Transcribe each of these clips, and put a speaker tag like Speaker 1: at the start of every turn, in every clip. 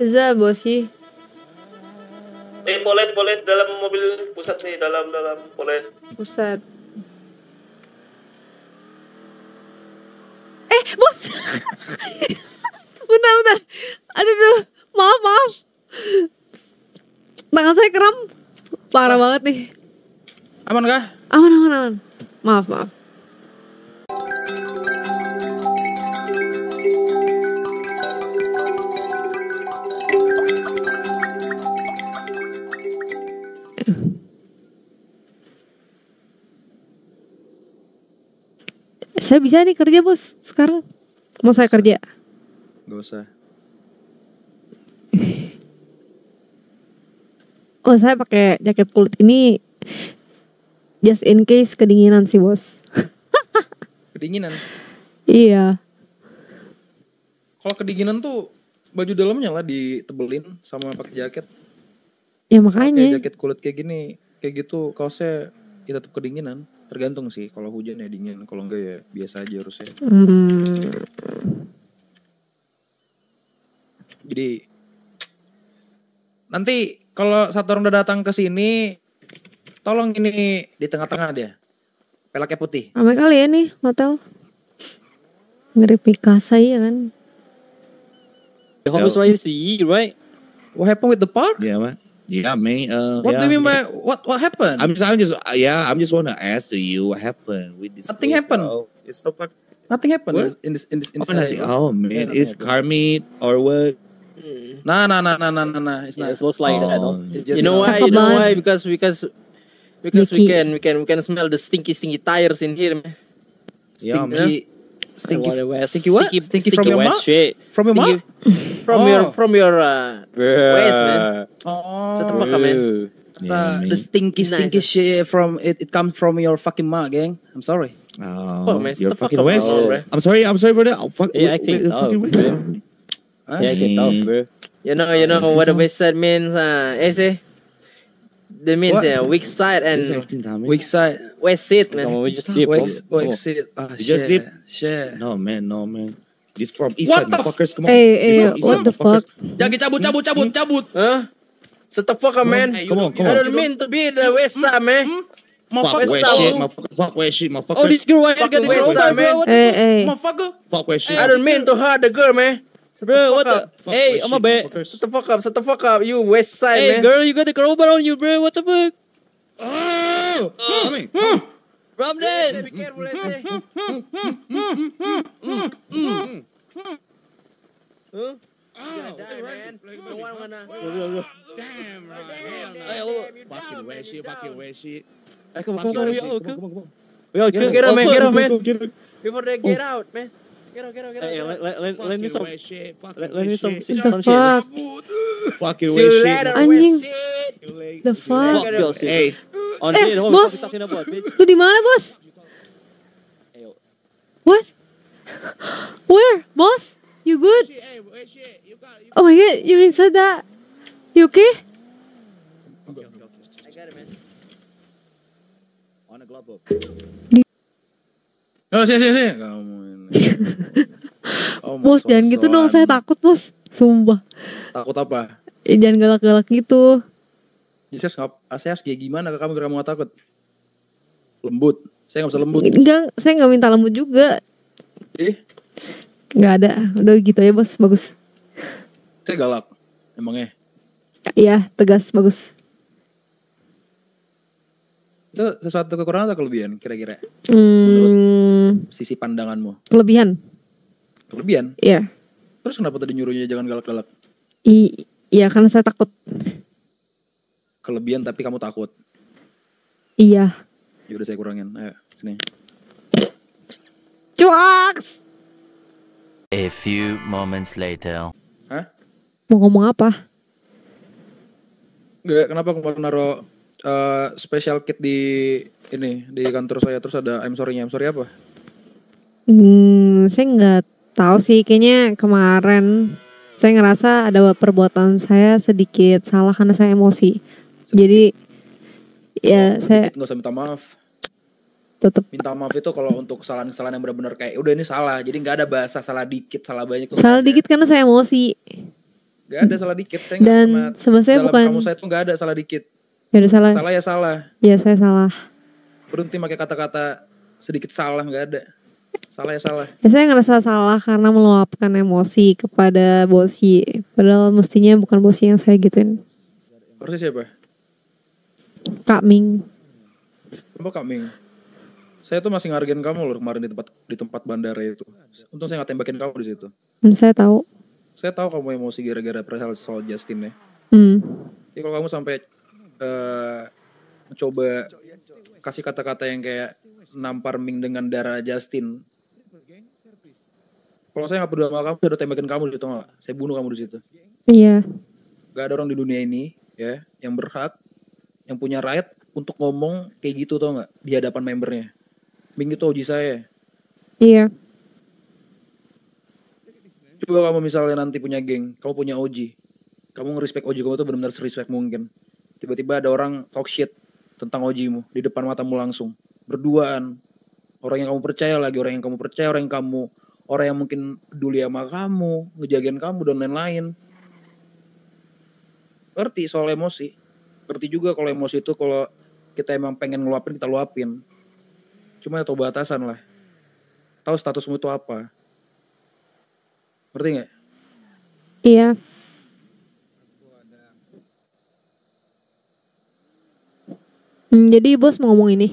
Speaker 1: Za, bosi.
Speaker 2: Eh, polet, polet dalam mobil pusat nih, dalam dalam polet.
Speaker 1: Buset. Eh, bos. bentar, bentar. Aduh, aduh. Maaf, maaf. Tangan saya kram. Parah banget nih.
Speaker 3: Aman kah?
Speaker 1: Aman, aman, aman. Maaf, maaf. Saya bisa nih kerja bos sekarang. Mau saya kerja?
Speaker 3: Gak usah.
Speaker 1: Oh saya pakai jaket kulit ini just in case kedinginan sih bos.
Speaker 3: Kedinginan.
Speaker 1: Iya.
Speaker 3: Kalau kedinginan tuh baju dalamnya lah ditebelin sama pakai jaket.
Speaker 1: Ya
Speaker 3: Pakai
Speaker 1: makanya.
Speaker 3: jaket kulit kayak gini, kayak gitu kaosnya ya tetap kedinginan. Tergantung sih, kalau hujan ya dingin, kalau enggak ya biasa aja harusnya.
Speaker 1: Hmm,
Speaker 3: Jadi nanti kalau satu orang udah datang ke sini, tolong ini di tengah-tengah dia. Pelaknya putih.
Speaker 1: ramai kali ya nih hotel. Ngeri Mikasa ya kan.
Speaker 4: The homeless why you see, right?
Speaker 3: What happened with the park?
Speaker 5: Yeah, man. Yeah, man. Uh,
Speaker 3: What
Speaker 5: yeah.
Speaker 3: do you mean by what what happened?
Speaker 5: I'm just, I'm just, uh, yeah, I'm just wanna ask to you what happened with this.
Speaker 3: Nothing
Speaker 5: place,
Speaker 3: happened.
Speaker 5: though. It's so fuck.
Speaker 3: Nothing happened
Speaker 5: What?
Speaker 3: in this in this
Speaker 5: Oh,
Speaker 3: inside.
Speaker 5: nothing- oh, man,
Speaker 3: Yeah,
Speaker 5: it's Carmit or what?
Speaker 3: Nah, nah, nah, nah, nah, nah, nah. It's
Speaker 4: Yeah,
Speaker 3: not.
Speaker 4: it looks like that.
Speaker 5: Oh.
Speaker 4: No?
Speaker 3: It's just,
Speaker 4: You know why? You know why? Because because because we can we can we can smell the stinky stinky tires in here, man.
Speaker 5: Yeah, man.
Speaker 3: Stinky, stinky,
Speaker 4: Stinky, wet,
Speaker 3: stinky what? Stinky, from your
Speaker 4: wet
Speaker 3: mouth?
Speaker 4: shit.
Speaker 3: From your
Speaker 4: Stinky-
Speaker 3: mouth?
Speaker 4: From
Speaker 3: Oh.
Speaker 4: your from your uh, waist, man.
Speaker 3: Oh,
Speaker 4: Shut the fuck up, man.
Speaker 5: Yeah,
Speaker 3: Uh,
Speaker 5: man.
Speaker 3: the stinky,
Speaker 4: Nice.
Speaker 3: stinky shit from it. It comes from your fucking mouth, gang. I'm sorry.
Speaker 5: Oh,
Speaker 4: Fuck, man,
Speaker 5: you're
Speaker 4: shut the fuck
Speaker 5: fucking
Speaker 4: up,
Speaker 5: west.
Speaker 4: bro, bro.
Speaker 5: I'm sorry. I'm sorry for that. Oh, fuck.
Speaker 4: Yeah, I
Speaker 5: wait,
Speaker 4: think
Speaker 5: wait,
Speaker 4: so,
Speaker 5: fucking west.
Speaker 4: bro.
Speaker 3: Huh?
Speaker 4: Yeah, get out,
Speaker 5: Man.
Speaker 4: bro. You know, you know what the
Speaker 5: get
Speaker 4: west side means, uh, Ese? That means
Speaker 3: What?
Speaker 4: uh, weak side and
Speaker 5: acting time, man.
Speaker 3: Weak side.
Speaker 4: west seat, man. Come on, we just dip.
Speaker 5: wait,
Speaker 4: Come
Speaker 3: Weak,
Speaker 4: on.
Speaker 3: weak seat. Ah,
Speaker 5: You just dip?
Speaker 3: Shit.
Speaker 5: No, man. No, man. This from east
Speaker 3: What
Speaker 5: side,
Speaker 3: the
Speaker 5: motherfuckers. Come on. This
Speaker 1: eh, what
Speaker 5: side,
Speaker 1: the fuck?
Speaker 5: motherfuckers.
Speaker 3: Jangan cabut, cabut, cabut, cabut.
Speaker 4: Huh? Shut the fuck up, man.
Speaker 3: Hey,
Speaker 5: Come on, come
Speaker 3: you
Speaker 4: I
Speaker 3: don't-
Speaker 4: don't mean to be the west side, man.
Speaker 5: Fuck
Speaker 3: Motherfucker.
Speaker 5: west
Speaker 4: West
Speaker 5: shit, motherfucker. Fuck west shit, motherfuckers.
Speaker 4: Oh, this girl right here got the
Speaker 3: west
Speaker 4: girl
Speaker 3: side,
Speaker 4: side,
Speaker 3: man.
Speaker 4: man.
Speaker 1: Eh, eh.
Speaker 3: Motherfucker.
Speaker 5: Fuck west shit.
Speaker 4: I don't mean to hurt the girl, man. Bro, what the?
Speaker 5: Fuck
Speaker 4: Hey, I'm a
Speaker 5: motherfuckers.
Speaker 4: Shut the fuck up, shut the fuck up. You west side,
Speaker 6: Hey,
Speaker 4: man.
Speaker 6: girl, you got the crowbar on you, bro. What the fuck?
Speaker 5: Oh, in. Come on.
Speaker 6: From there.
Speaker 4: Be careful. Huh?
Speaker 5: Oh,
Speaker 4: Die, man. Wanna.
Speaker 5: Damn right. No.
Speaker 6: Hey, oh,
Speaker 5: Fucking west shit, fucking west shit.
Speaker 6: Hey, come on, come on, come on,
Speaker 4: Get up, man, get up, man. Before they get out, man. Get up, get up, get up.
Speaker 6: Hey, let, let, let, let me some.
Speaker 5: shit.
Speaker 6: Let, let me some,
Speaker 5: shit.
Speaker 6: some,
Speaker 1: The
Speaker 6: some
Speaker 1: fuck?
Speaker 5: Fucking west shit.
Speaker 1: Anjing. The
Speaker 5: You
Speaker 1: fuck?
Speaker 6: Shit.
Speaker 5: Hey,
Speaker 6: On
Speaker 1: Eh,
Speaker 6: about, bitch?
Speaker 1: Lu di mana, bos? What? Where, boss? You good? Oh my god, you're inside that. You okay?
Speaker 4: It,
Speaker 5: on a glove book.
Speaker 3: Oh, sini, sini, sini. Kamu. Oh,
Speaker 1: Bos, jangan gitu dong, saya takut, bos. Sumpah.
Speaker 3: Takut apa?
Speaker 1: Eh, jangan galak-galak gitu.
Speaker 3: Saya harus, saya harus kayak gimana ke kamu biar kamu gak takut? Lembut. Saya gak bisa lembut.
Speaker 1: Enggak, saya nggak minta lembut juga.
Speaker 3: Eh,
Speaker 1: Nggak ada. Udah gitu ya, bos. Bagus.
Speaker 3: saya galak. Emangnya.
Speaker 1: Iya, tegas, bagus.
Speaker 3: Itu sesuatu kekurangan atau kelebihan kira-kira?
Speaker 1: Hmm,
Speaker 3: Sisi pandanganmu.
Speaker 1: kelebihan.
Speaker 3: Kelebihan?
Speaker 1: Iya.
Speaker 3: Terus kenapa tadi nyuruhnya jangan galak-galak?
Speaker 1: I- Iya, karena saya takut.
Speaker 3: Kelebihan tapi kamu takut.
Speaker 1: Iya.
Speaker 3: Ya udah saya kurangin. Ayo, sini.
Speaker 1: Cuak.
Speaker 7: A few moments later.
Speaker 3: Hah?
Speaker 1: Mau ngomong apa?
Speaker 3: Enggak, kenapa kemarin naruh eh, special kit di ini di kantor saya terus ada I'm sorry-nya. I'm sorry apa?
Speaker 1: Hmm, saya nggak tahu sih. Kayaknya kemarin saya ngerasa ada perbuatan saya sedikit salah karena saya emosi. Jadi ya saya
Speaker 3: Sedikit nggak usah minta maaf.
Speaker 1: tetap
Speaker 3: Minta maaf itu kalau untuk kesalahan-kesalahan yang benar-benar kayak udah ini salah. Jadi nggak ada bahasa salah dikit, salah banyak.
Speaker 1: salah dikit karena saya emosi.
Speaker 3: Gak ada salah dikit. Saya
Speaker 1: Dan sebenarnya bukan
Speaker 3: kamu saya tuh nggak ada salah dikit.
Speaker 1: Ya udah salah.
Speaker 3: Salah ya salah.
Speaker 1: Ya saya salah.
Speaker 3: Berhenti pakai kata-kata sedikit salah nggak ada. Salah ya salah.
Speaker 1: Ya saya ngerasa salah karena meluapkan emosi kepada bosi. Padahal mestinya bukan bosi yang saya gituin.
Speaker 3: Harusnya siapa?
Speaker 1: Kak Ming.
Speaker 3: Apa Kak Ming? Saya tuh masih ngargain kamu loh kemarin di tempat di tempat bandara itu. Untung saya nggak tembakin kamu di situ.
Speaker 1: Hmm, saya tahu.
Speaker 3: Saya tahu kamu emosi gara-gara perihal soal Justin ya.
Speaker 1: Hmm.
Speaker 3: Jadi kalau kamu sampai eh mencoba kasih kata-kata yang kayak nampar Ming dengan darah Justin. Kalau saya nggak peduli sama kamu, saya udah tembakin kamu di situ nggak? Saya bunuh kamu di situ.
Speaker 1: Iya.
Speaker 3: Gak ada orang di dunia ini ya yang berhak, yang punya right untuk ngomong kayak gitu tau nggak di hadapan membernya. Ming itu oji saya.
Speaker 1: Iya.
Speaker 3: Coba kamu misalnya nanti punya geng, kamu punya OG. Kamu nge-respect OG kamu tuh benar-benar respect mungkin. Tiba-tiba ada orang talk shit tentang OG-mu di depan matamu langsung. Berduaan. Orang yang kamu percaya lagi, orang yang kamu percaya, orang yang kamu orang yang mungkin peduli sama kamu, ngejagain kamu dan lain-lain. Ngerti soal emosi. Ngerti juga kalau emosi itu kalau kita emang pengen ngeluapin, kita luapin. Cuma ya tahu batasan lah. Tahu statusmu itu apa. Ngerti nggak?
Speaker 1: Iya. Hmm, jadi bos mau ngomong ini.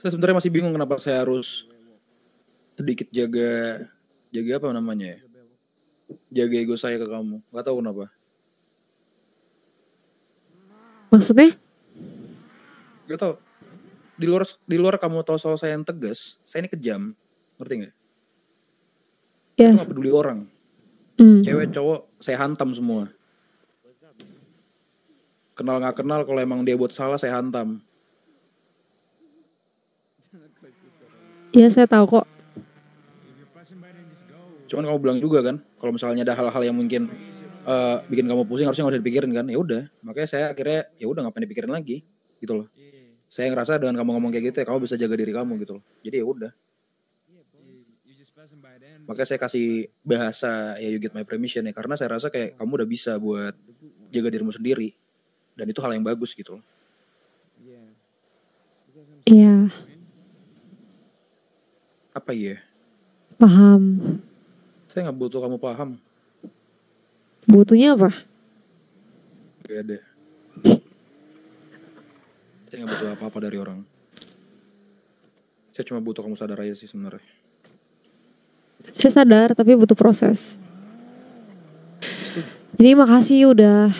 Speaker 3: Saya sebenarnya masih bingung kenapa saya harus sedikit jaga jaga apa namanya ya? Jaga ego saya ke kamu. Gak tahu kenapa.
Speaker 1: Maksudnya?
Speaker 3: Gak tahu. Di luar di luar kamu tahu soal saya yang tegas, saya ini kejam. Ngerti nggak?
Speaker 1: Ya.
Speaker 3: Saya nggak peduli orang.
Speaker 1: Hmm.
Speaker 3: Cewek cowok saya hantam semua. Kenal nggak kenal kalau emang dia buat salah saya hantam.
Speaker 1: Iya saya tahu kok.
Speaker 3: Cuman kamu bilang juga kan, kalau misalnya ada hal-hal yang mungkin eh, bikin kamu pusing harusnya nggak usah dipikirin kan. Ya udah, makanya saya akhirnya ya udah ngapain dipikirin lagi gitu loh. Saya ngerasa dengan kamu ngomong kayak gitu ya kamu bisa jaga diri kamu gitu loh. Jadi ya udah. Makanya saya kasih bahasa ya you get my permission ya karena saya rasa kayak kamu udah bisa buat jaga dirimu sendiri dan itu hal yang bagus gitu loh.
Speaker 1: Iya,
Speaker 3: Apa iya?
Speaker 1: paham.
Speaker 3: Saya nggak butuh kamu paham.
Speaker 1: Butuhnya apa?
Speaker 3: Gak ada. Saya nggak butuh apa-apa dari orang. Saya cuma butuh kamu sadar aja sih sebenarnya.
Speaker 1: Saya sadar tapi butuh proses. Jadi makasih udah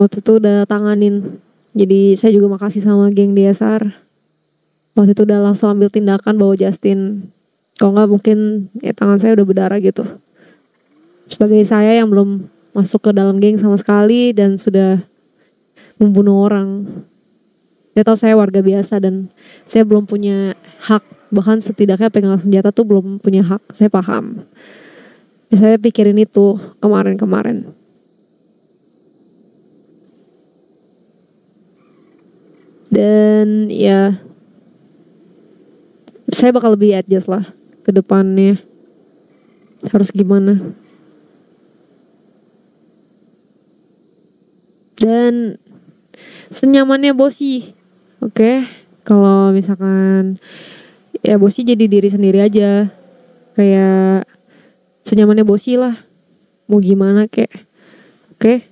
Speaker 1: waktu itu udah tanganin. Jadi saya juga makasih sama geng DSR. Waktu itu udah langsung ambil tindakan bawa Justin. Kalau nggak mungkin ya tangan saya udah berdarah gitu. Sebagai saya yang belum masuk ke dalam geng sama sekali dan sudah membunuh orang. Saya tahu saya warga biasa dan saya belum punya hak bahkan setidaknya pegang senjata tuh belum punya hak saya paham Ya, saya pikirin itu kemarin-kemarin dan ya saya bakal lebih adjust lah ke depannya. Harus gimana. Dan senyamannya bosi oke? Kalau misalkan ya bosi jadi diri sendiri aja. Kayak senyamannya bosi lah. Mau gimana kek? Oke?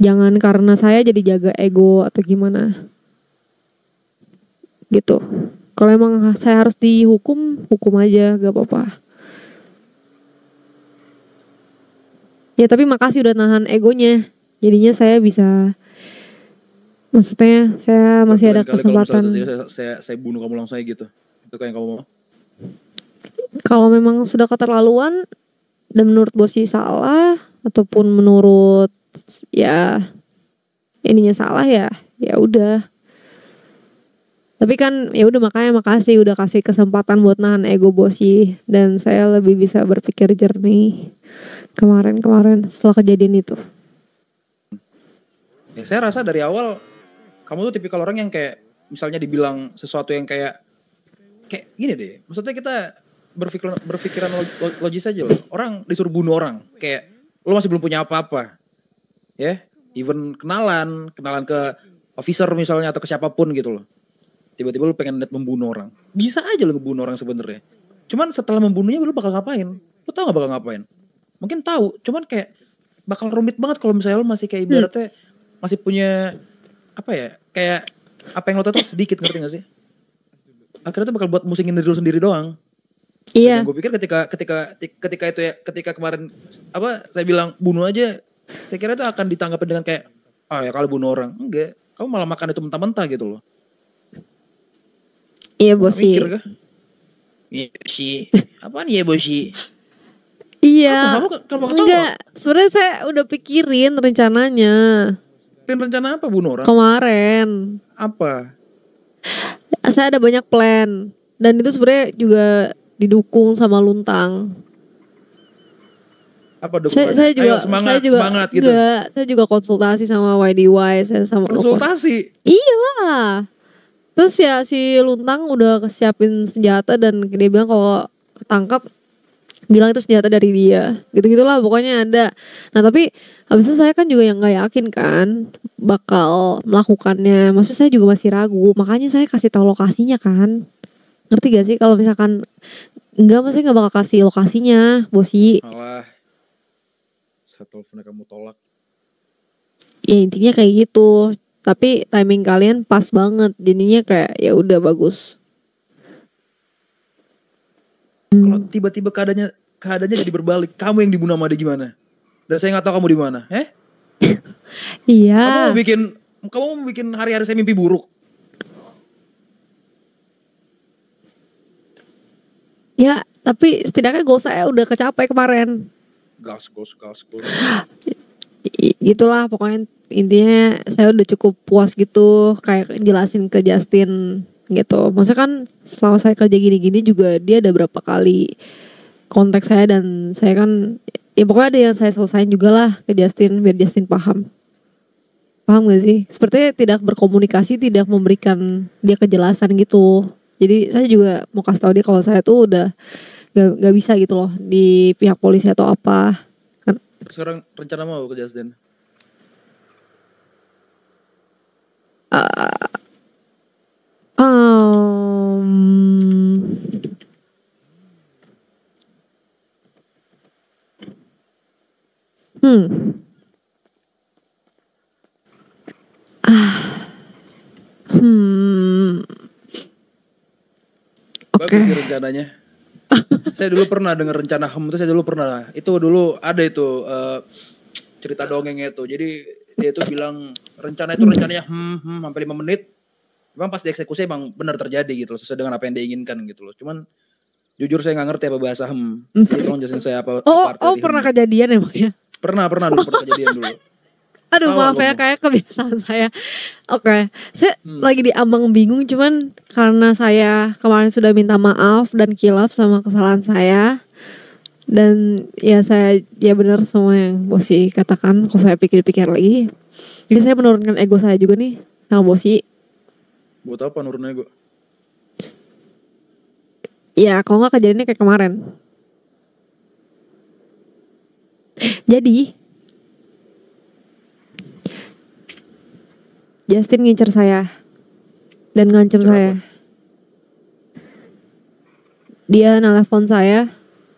Speaker 1: Jangan karena saya jadi jaga ego atau gimana gitu. Kalau emang saya harus dihukum hukum aja gak apa-apa. Ya tapi makasih udah nahan egonya. Jadinya saya bisa maksudnya saya masih ada
Speaker 3: Lain
Speaker 1: kesempatan.
Speaker 3: saya, saya, saya bunuh kamu langsung aja gitu. Itu kayak kamu mau.
Speaker 1: kalau memang sudah keterlaluan dan menurut bosi salah ataupun menurut ya ininya salah ya ya udah tapi kan ya udah makanya makasih udah kasih kesempatan buat nahan ego bosi dan saya lebih bisa berpikir jernih kemarin-kemarin setelah kejadian itu
Speaker 3: Ya saya rasa dari awal kamu tuh tipikal orang yang kayak misalnya dibilang sesuatu yang kayak kayak gini deh. Maksudnya kita berpikiran berpikiran log- log- logis aja loh. Orang disuruh bunuh orang, kayak lo masih belum punya apa-apa. ya even kenalan kenalan ke officer misalnya atau ke siapa pun gitu loh tiba-tiba lu pengen membunuh orang. Bisa aja lu ngebunuh orang sebenarnya. Cuman setelah membunuhnya lu bakal ngapain? Lu tau gak bakal ngapain? Mungkin tahu cuman kayak bakal rumit banget kalau misalnya lu masih kayak ibaratnya masih punya apa ya kayak apa yang lo tahu tuh sedikit ngerti gak sih? Akhirnya tuh bakal buat musingin diri lu sendiri doang.
Speaker 1: Iya.
Speaker 3: gue pikir ketika ketika ketika itu ya ketika kemarin apa saya bilang bunuh aja, saya kira itu akan ditanggapi dengan kayak ah ya kalau bunuh orang. Enggak, kamu malah makan itu mentah-mentah gitu loh.
Speaker 1: Iya bosi.
Speaker 3: Iya sih. Apaan ya bosi?
Speaker 1: Iya.
Speaker 3: Kamu kamu ketawa?
Speaker 1: Enggak, sebenarnya saya udah pikirin rencananya
Speaker 3: Dan rencana apa bunuh orang?
Speaker 1: kemarin.
Speaker 3: Apa?
Speaker 1: Saya ada banyak plan dan itu sebenarnya juga didukung sama Luntang.
Speaker 3: Apa
Speaker 1: Saya,
Speaker 3: dukungannya?
Speaker 1: saya juga
Speaker 3: Ayo, semangat,
Speaker 1: saya juga
Speaker 3: semangat gitu.
Speaker 1: enggak, saya juga konsultasi sama YDY, saya sama
Speaker 3: Konsultasi.
Speaker 1: Iya. Terus ya si Luntang udah kesiapin senjata dan dia bilang kalau ketangkap bilang itu senjata dari dia. Gitu-gitulah pokoknya ada. Nah, tapi habis itu saya kan juga yang nggak yakin kan bakal melakukannya. Maksud saya juga masih ragu. Makanya saya kasih tahu lokasinya kan. Ngerti gak sih kalau misalkan enggak masih nggak bakal kasih lokasinya, Bosi.
Speaker 3: Malah saya teleponnya kamu tolak.
Speaker 1: ya intinya kayak gitu tapi timing kalian pas banget jadinya kayak ya udah bagus
Speaker 3: Kalau tiba-tiba keadaannya keadaannya jadi berbalik, kamu yang dibunuh sama dia gimana? Dan saya nggak tahu kamu di mana, eh? Kamu
Speaker 1: iya
Speaker 3: mau bikin kamu mau bikin hari-hari saya mimpi buruk.
Speaker 1: ya tapi setidaknya goal saya udah kecapai kemarin
Speaker 3: Gas, gas, gas, gas.
Speaker 1: I- itulah pokoknya intinya saya udah cukup puas gitu kayak jelasin ke Justin gitu. Maksudnya kan selama saya kerja gini-gini juga dia ada berapa kali kontak saya dan saya kan ya pokoknya ada yang saya selesain juga lah ke Justin biar Justin paham. Paham gak sih? Sepertinya tidak berkomunikasi tidak memberikan dia kejelasan gitu. Jadi saya juga mau kasih tahu dia kalau saya tuh udah gak, gak bisa gitu loh di pihak polisi atau apa
Speaker 3: Sekarang rencana mau ke Justin?
Speaker 1: Um, hmm. Ah. Hmm. Oke.
Speaker 3: Bagus sih rencananya. Saya dulu pernah dengar rencana hem itu saya dulu pernah. Itu dulu ada itu eh, cerita dongengnya itu. Jadi dia itu bilang rencana itu rencananya hmm, hmm sampai lima menit. Memang pas dieksekusi emang benar terjadi gitu loh sesuai dengan apa yang dia inginkan gitu loh. Cuman jujur saya nggak ngerti apa bahasa hem. Jadi tolong jelasin saya apa.
Speaker 1: Oh,
Speaker 3: apa arti
Speaker 1: oh pernah
Speaker 3: hem.
Speaker 1: kejadian emangnya?
Speaker 3: Pernah pernah dulu pernah kejadian dulu.
Speaker 1: Aduh
Speaker 3: Tahu
Speaker 1: maaf ya kayak kebiasaan saya. Oke, saya
Speaker 3: Hmm.
Speaker 1: lagi di ambang bingung cuman karena saya kemarin sudah minta maaf dan kilaf sama kesalahan saya. Dan ya saya ya benar semua yang Bosi katakan kalau saya pikir-pikir lagi. Jadi saya menurunkan ego saya juga nih sama Bosi.
Speaker 3: Buat apa nurunnya gue?
Speaker 1: Ya kalau nggak kejadiannya kayak kemarin. Jadi Justin ngincer saya dan ngancem
Speaker 3: Kenapa?
Speaker 1: saya. Dia nelpon saya,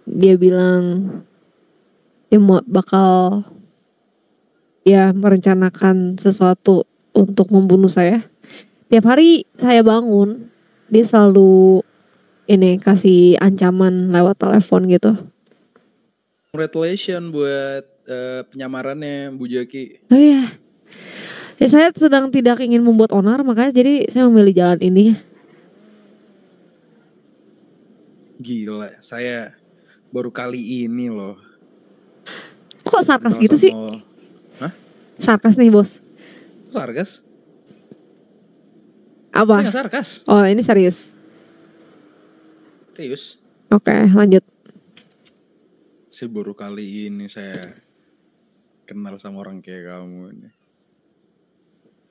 Speaker 1: dia bilang dia mau bakal ya merencanakan sesuatu untuk membunuh saya. Tiap hari saya bangun, dia selalu ini kasih ancaman lewat telepon gitu.
Speaker 3: Congratulations buat eh, penyamarannya Bu Jaki.
Speaker 1: Oh iya. Ya saya sedang tidak ingin membuat onar makanya jadi saya memilih jalan ini.
Speaker 3: Gila, saya baru kali ini loh.
Speaker 1: Kok sarkas gitu sih?
Speaker 3: Hah?
Speaker 1: Sarkas nih bos.
Speaker 3: Sarkas?
Speaker 1: Apa?
Speaker 3: nggak sarkas.
Speaker 1: Oh ini serius.
Speaker 3: Serius.
Speaker 1: Oke lanjut.
Speaker 3: Saya baru kali ini saya kenal sama orang kayak kamu ini.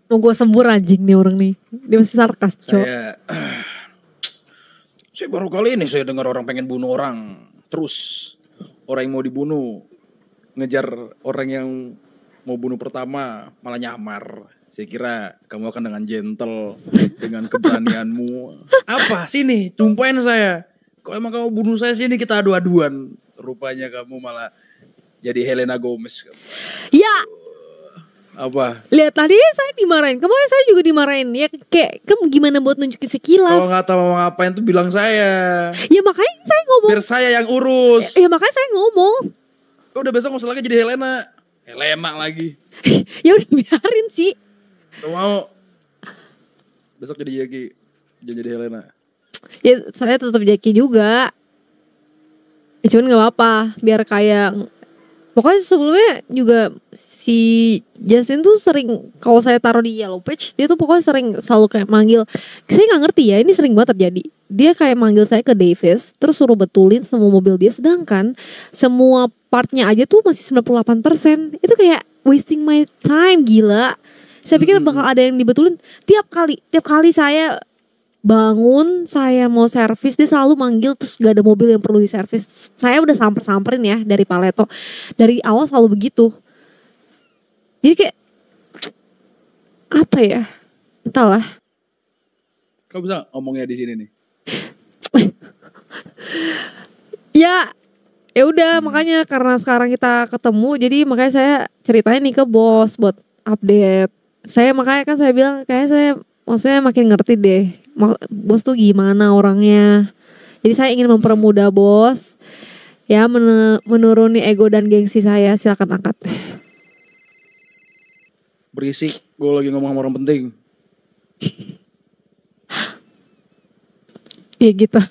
Speaker 1: Mau gue sembur anjing nih orang nih. Dia masih sarkas cowok.
Speaker 3: Saya saya baru kali ini saya dengar orang pengen bunuh orang. Terus orang yang mau dibunuh ngejar orang yang mau bunuh pertama malah nyamar. Saya kira kamu akan dengan gentle, dengan keberanianmu. Apa? Sini, jumpain saya. Kalau emang kamu bunuh saya sini kita adu-aduan. Rupanya kamu malah jadi Helena Gomez.
Speaker 1: Ya,
Speaker 3: Apa?
Speaker 1: lihat tadi saya dimarahin. Kemarin saya juga dimarahin. Ya kayak kamu gimana buat nunjukin
Speaker 3: Kalau
Speaker 1: sekilas.
Speaker 3: nggak tahu mau ngapain tuh bilang saya.
Speaker 1: Ya makanya saya ngomong.
Speaker 3: Biar saya yang urus.
Speaker 1: Ya makanya saya ngomong.
Speaker 3: Udah besok lagi jadi Helena. Helena lagi.
Speaker 1: ya udah biarin sih.
Speaker 3: Gak mau. Besok jadi Jackie. Jangan jadi Helena.
Speaker 1: Ya saya tetap Jackie juga. Ya, cuman nggak apa-apa. Biar kayak pokoknya sebelumnya juga si Justin tuh sering kalau saya taruh di yellow page dia tuh pokoknya sering selalu kayak manggil saya nggak ngerti ya ini sering banget terjadi. Dia kayak manggil saya ke Davis terus suruh betulin semua mobil dia sedangkan semua partnya aja tuh masih 98% itu kayak wasting my time gila. Saya pikir bakal ada yang dibetulin. Tiap kali tiap kali saya bangun saya mau servis dia selalu manggil terus gak ada mobil yang perlu diservis. Saya udah samper samperin ya dari Paleto. Dari awal selalu begitu jadi kayak apa ya? Entahlah.
Speaker 3: Kamu bisa ngomongnya di sini nih.
Speaker 1: ya ya udah makanya karena sekarang kita ketemu jadi makanya saya ceritain nih ke bos buat update. Saya makanya kan saya bilang kayak saya maksudnya makin ngerti deh bos tuh gimana orangnya. Jadi saya ingin mempermudah bos ya menuruni ego dan gengsi saya. Silakan angkat
Speaker 3: Berisik. Gue lagi ngomong sama orang penting.
Speaker 1: ya gitu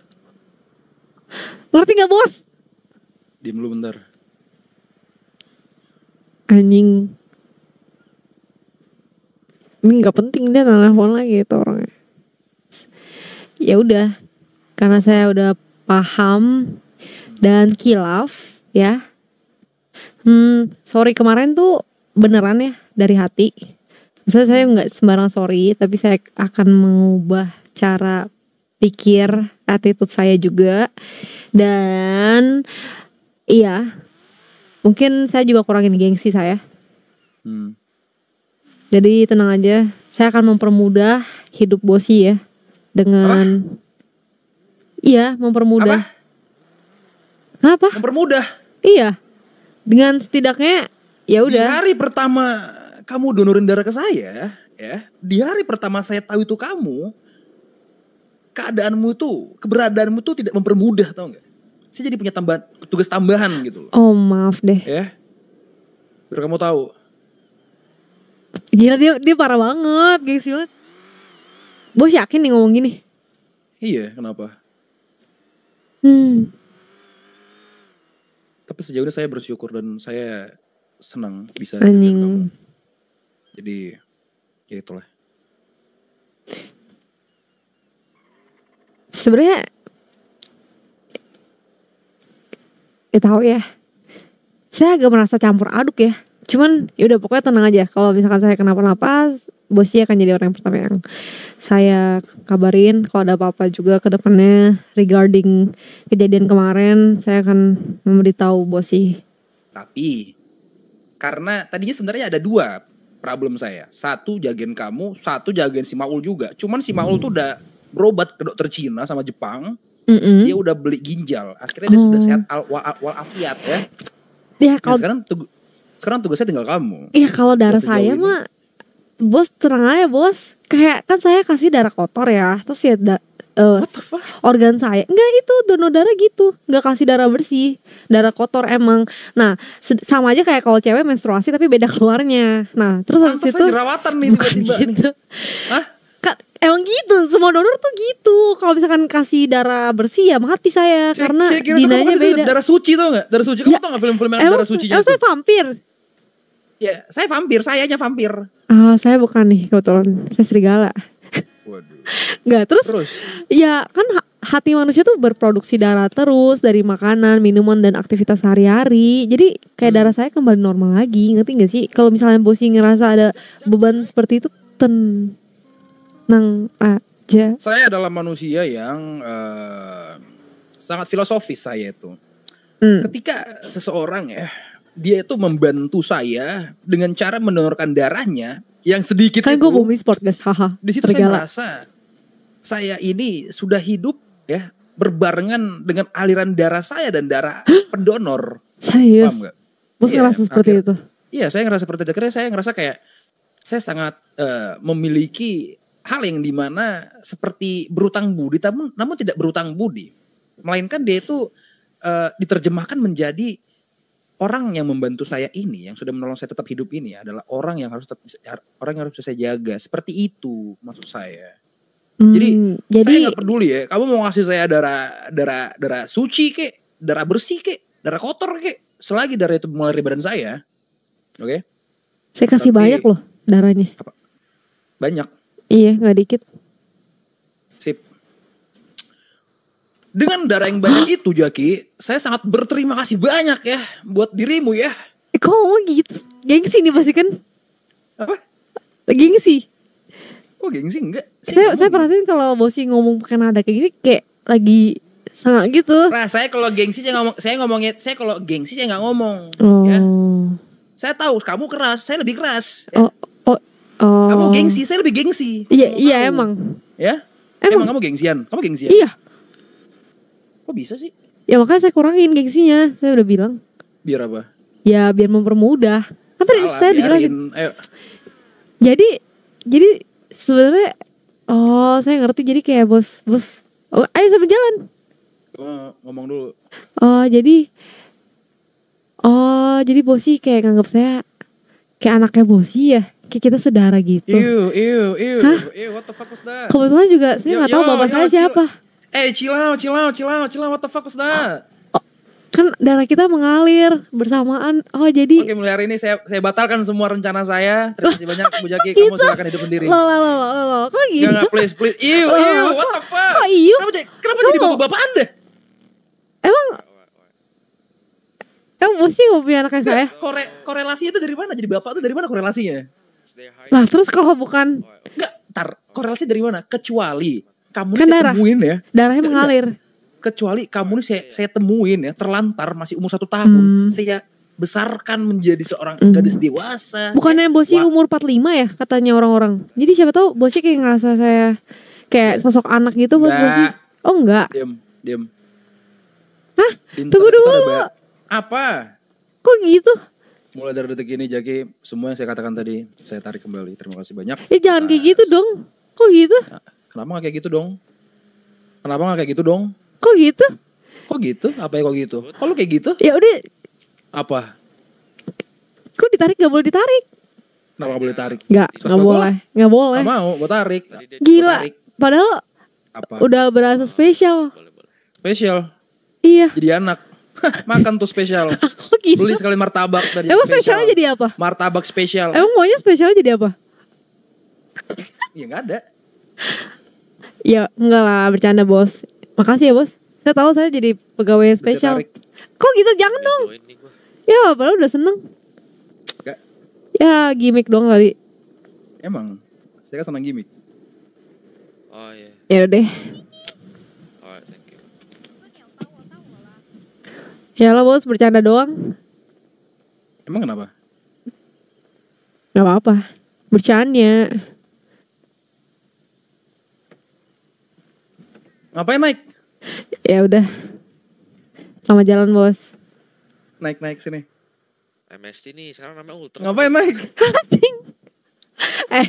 Speaker 1: ngerti gak bos
Speaker 3: Diem dulu bentar.
Speaker 1: anjing ini nggak penting dia telepon lagi itu orangnya ya udah karena saya udah paham dan kilaf ya hmm sorry kemarin tuh beneran ya dari hati Maksudnya saya nggak sembarang sorry tapi saya akan mengubah cara pikir attitude saya juga dan iya mungkin saya juga kurangin gengsi saya
Speaker 3: Hmm.
Speaker 1: jadi tenang aja, saya akan mempermudah hidup Bosi ya dengan Iya, mempermudah. Kenapa?
Speaker 3: Mempermudah.
Speaker 1: Iya. Dengan setidaknya ya udah.
Speaker 3: hari pertama kamu donorin darah ke saya, ya. Di hari pertama saya tahu itu kamu, keadaanmu itu, keberadaanmu itu tidak mempermudah, tau nggak? Saya jadi punya tambahan, tugas tambahan gitu loh,
Speaker 1: Oh, maaf deh.
Speaker 3: ya. Biar kamu tahu.
Speaker 1: Gila dia dia parah banget, gengsi banget. Bos yakin nih ngomong gini?
Speaker 3: Iya, kenapa?
Speaker 1: Hmm.
Speaker 3: Tapi sejauh ini saya bersyukur dan saya senang bisa.
Speaker 1: Anjing.
Speaker 3: Jadi, ya itulah.
Speaker 1: Sebenarnya ya tahu ya. Saya agak merasa campur aduk ya. Cuman ya udah pokoknya tenang aja. Kalau misalkan saya kenapa-napa, bosnya akan jadi orang yang pertama yang saya kabarin. Kalau ada apa-apa juga ke depannya regarding kejadian kemarin, saya akan memberitahu bosi.
Speaker 3: Tapi karena tadinya sebenarnya ada dua problem saya. Satu jagain kamu, satu jagain si Maul juga. Cuman si Maul tuh udah berobat ke dokter Cina sama Jepang.
Speaker 1: Mm-mm.
Speaker 3: Dia udah beli ginjal. Akhirnya dia sudah
Speaker 1: Oh.
Speaker 3: sehat al, wal- walafiat ya.
Speaker 1: Ya
Speaker 3: Nah,
Speaker 1: kalau
Speaker 3: sekarang tugu- sekarang tugasnya tinggal kamu.
Speaker 1: Iya kalau darah saya
Speaker 3: ini.
Speaker 1: mah bos terang aja bos kayak kan saya kasih darah kotor ya terus ya da-
Speaker 3: What the fuck?
Speaker 1: organ saya enggak itu donor darah gitu nggak kasih darah bersih darah kotor emang nah sama aja kayak kalau cewek menstruasi tapi beda keluarnya nah terus habis
Speaker 3: Pantes
Speaker 1: itu
Speaker 3: aja jerawatan nih
Speaker 1: bukan
Speaker 3: tiba-tiba nih.
Speaker 1: gitu
Speaker 3: Hah?
Speaker 1: Emang gitu semua donor tuh gitu kalau misalkan kasih darah bersih ya mati saya
Speaker 3: Saya-
Speaker 1: karena
Speaker 3: tuh kamu
Speaker 1: dinanya beda
Speaker 3: Darah suci tau gak? Darah suci. Kamu
Speaker 1: Ya,
Speaker 3: tau gak film-film yang darah sucinya
Speaker 1: emang
Speaker 3: itu?
Speaker 1: saya vampir
Speaker 3: Ya, saya vampir. Saya aja vampir.
Speaker 1: ah saya bukan nih kebetulan saya serigala. Nggak terus
Speaker 3: Terus?
Speaker 1: Ya kan ha- hati manusia tuh berproduksi darah terus dari makanan, minuman dan aktivitas sehari-hari. Jadi kayak
Speaker 3: Hmm.
Speaker 1: darah saya kembali normal lagi, ngerti gak sih? Kalau misalnya bosi ngerasa ada beban seperti itu, tenang aja.
Speaker 3: Saya adalah manusia yang eh, sangat filosofis saya itu.
Speaker 1: Hmm.
Speaker 3: Ketika seseorang ya dia itu membantu saya dengan cara mendonorkan darahnya yang sedikit
Speaker 1: Kan gue bumi sport guys, haha.
Speaker 3: di situ saya merasa saya ini sudah hidup ya berbarengan dengan aliran darah saya dan darah pendonor.
Speaker 1: Serius.
Speaker 3: Paham?
Speaker 1: Bos
Speaker 3: Iya,
Speaker 1: ngerasa seperti
Speaker 3: akhir-
Speaker 1: itu.
Speaker 3: Iya, saya ngerasa seperti itu. Akhirnya saya ngerasa kayak saya sangat eh, memiliki hal yang di mana seperti berutang budi, namun, namun tidak berutang budi, melainkan dia itu eh, diterjemahkan menjadi orang yang membantu saya ini, yang sudah menolong saya tetap hidup ini adalah orang yang harus tetap orang yang harus saya jaga. Seperti itu maksud saya. Jadi,
Speaker 1: Hmm,
Speaker 3: saya
Speaker 1: jadi
Speaker 3: nggak peduli ya. Kamu mau ngasih saya darah darah darah suci kek, darah bersih kek, darah kotor kek, selagi darah itu mengalir di badan saya, oke?
Speaker 1: saya kasih
Speaker 3: tapi-
Speaker 1: banyak loh darahnya.
Speaker 3: Banyak.
Speaker 1: Iya, nggak dikit.
Speaker 3: Sip. Dengan darah yang banyak itu Jaki, saya sangat berterima kasih banyak ya buat dirimu ya.
Speaker 1: Eh, kok ngomong gitu? Gengsi nih pasti kan?
Speaker 3: Apa?
Speaker 1: Gengsi.
Speaker 3: Kok gengsi enggak?
Speaker 1: Saya saya perhatiin kalau bosi ngomong pakai nada kayak gini kayak lagi sangat gitu.
Speaker 3: Nah, saya kalau gengsi saya ngomong saya ngomongnya saya kalau gengsi saya nggak ngomong.
Speaker 1: Oh.
Speaker 3: Ya. Saya tahu kamu keras, saya lebih keras. ya.
Speaker 1: Oh, oh, oh.
Speaker 3: Kamu gengsi, saya lebih gengsi.
Speaker 1: Iya,
Speaker 3: Kamu
Speaker 1: iya
Speaker 3: tahu.
Speaker 1: emang.
Speaker 3: Ya?
Speaker 1: Emang.
Speaker 3: Emang, kamu gengsian? Kamu gengsian?
Speaker 1: Iya.
Speaker 3: Kok bisa sih?
Speaker 1: Ya makanya saya kurangin gengsinya. Saya udah bilang.
Speaker 3: Biar apa?
Speaker 1: Ya biar mempermudah. Kan tadi saya.
Speaker 3: Ayo.
Speaker 1: Jadi jadi sebenarnya oh saya ngerti jadi kayak bos bos oh, ayo sambil jalan.
Speaker 3: Kamu ngomong dulu.
Speaker 1: Oh jadi oh jadi bosi kayak nganggap saya kayak anaknya bosi ya. Kayak kita sedara gitu.
Speaker 3: Ew, ew, ew.
Speaker 1: Hah?
Speaker 3: Ew, what the fuck was that?
Speaker 1: Kebetulan juga saya
Speaker 3: Yo,
Speaker 1: nggak tahu
Speaker 3: yo,
Speaker 1: bapak
Speaker 3: yo,
Speaker 1: saya
Speaker 3: chill.
Speaker 1: siapa.
Speaker 3: Eh, chill out, chill out, chill out, chill out. What the fuck was that?
Speaker 1: Kan darah kita mengalir bersamaan. Oh jadi
Speaker 3: Oke, mulai hari ini saya saya batalkan semua rencana saya. Terima kasih banyak Bu Jaki,
Speaker 1: gitu.
Speaker 3: kamu silakan hidup sendiri.
Speaker 1: lo lo lo lo lo kok gitu?
Speaker 3: Enggak, please, please. Ew, ew, what the fuck?
Speaker 1: Kok iu?
Speaker 3: Kenapa, kenapa jadi bapak-bapak Anda?
Speaker 1: Emang Emang bosi mau punya anak kayak saya?
Speaker 3: Kore, korelasi itu dari mana? Jadi bapak itu dari mana korelasinya?
Speaker 1: Lah terus kalau bukan
Speaker 3: Enggak, tar, korelasi dari mana? Kecuali kamu
Speaker 1: Kan darah.
Speaker 3: temuin ya.
Speaker 1: darahnya mengalir.
Speaker 3: Kecuali kamu nih saya, saya temuin ya, terlantar masih umur satu tahun.
Speaker 1: Hmm.
Speaker 3: Saya besarkan menjadi seorang
Speaker 1: Hmm.
Speaker 3: gadis dewasa.
Speaker 1: Bukannya bosi
Speaker 3: Wah.
Speaker 1: umur 45 ya katanya orang-orang. Jadi siapa tahu bosi kayak ngerasa saya kayak sosok anak gitu buat bosi. Oh enggak.
Speaker 3: Diam, diam.
Speaker 1: Hah?
Speaker 3: Pintar,
Speaker 1: Tunggu dulu.
Speaker 3: Apa?
Speaker 1: Kok gitu?
Speaker 3: Mulai dari detik ini Jaki, semua yang saya katakan tadi saya tarik kembali. Terima kasih banyak.
Speaker 1: Ya jangan kayak gitu dong. Kok gitu?
Speaker 3: Nah, kenapa gak kayak gitu dong? Kenapa gak kayak gitu dong?
Speaker 1: Kok gitu?
Speaker 3: Kok gitu? Apa ya kok gitu? Kalau kayak gitu?
Speaker 1: Ya udah,
Speaker 3: Apa?
Speaker 1: kok ditarik gak boleh ditarik?
Speaker 3: Kenapa gak boleh tarik?
Speaker 1: Enggak
Speaker 3: gua
Speaker 1: boleh. Enggak boleh.
Speaker 3: Gak mau, gue tarik.
Speaker 1: Gila.
Speaker 3: Tarik.
Speaker 1: Padahal
Speaker 3: Apa?
Speaker 1: udah berasa spesial.
Speaker 3: Spesial.
Speaker 1: Iya.
Speaker 3: Jadi anak. Makan tuh spesial.
Speaker 1: Kok gitu?
Speaker 3: Beli sekali martabak tadi.
Speaker 1: Emang spesialnya jadi apa?
Speaker 3: Martabak spesial.
Speaker 1: Emang maunya spesialnya jadi apa?
Speaker 3: Ya gak ada.
Speaker 1: Ya enggak lah, bercanda bos. Makasih ya bos. Saya tahu saya jadi pegawai
Speaker 3: saya
Speaker 1: spesial. Kok gitu? Jangan dong. Ya, padahal udah seneng. Ya, gimmick doang kali.
Speaker 3: Emang. Saya kan senang gimmick.
Speaker 6: Oh iya.
Speaker 1: Ya udah deh.
Speaker 6: Thank you.
Speaker 1: Ya lah bos, bercanda doang.
Speaker 3: Emang kenapa?
Speaker 1: Gak apa-apa. Bercanda.
Speaker 3: Ngapain naik?
Speaker 1: ya udah. sama jalan bos.
Speaker 3: Naik naik sini.
Speaker 6: MST nih sekarang namanya Ultra.
Speaker 3: Ngapain naik?
Speaker 1: eh.